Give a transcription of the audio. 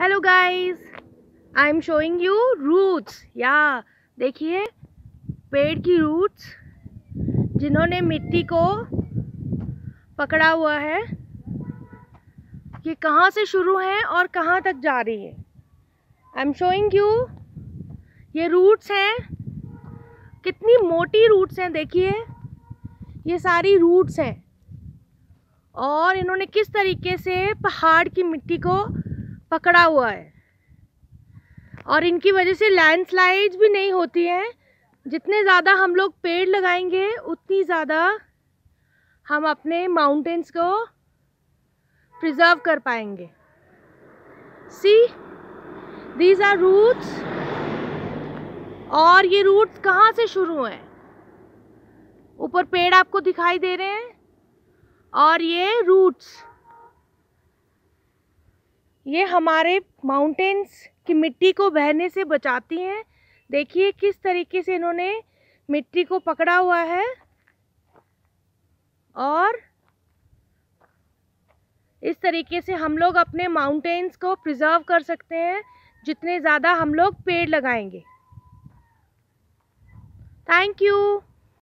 Hello guys I am showing you roots या देखिए, पेड़ की रूट्स जिन्होंने मिट्टी को पकड़ा हुआ है, ये कहाँ से शुरू है और कहाँ तक जा रही है। आई एम शोइंग यू ये रूट्स हैं। कितनी मोटी रूट्स हैं, देखिए, ये सारी रूट्स हैं। और इन्होंने किस तरीके से पहाड़ की मिट्टी को पकड़ा हुआ है। और इनकी वजह से लैंडस्लाइड्स भी नहीं होती हैं। जितने ज़्यादा हम लोग पेड़ लगाएँगे, उतनी ज़्यादा हम अपने माउंटेन्स को प्रिजर्व कर पाएँगे। सी दीज आर रूट्स और ये रूट्स कहाँ से शुरू हैं? ऊपर पेड़ आपको दिखाई दे रहे हैं। और ये रूट्स ये हमारे माउंटेन्स की मिट्टी को बहने से बचाती हैं। देखिए किस तरीके से इन्होंने मिट्टी को पकड़ा हुआ है। और इस तरीके से हम लोग अपने माउंटेन्स को प्रिजर्व कर सकते हैं, जितने ज़्यादा हम लोग पेड़ लगाएँगे। Thank you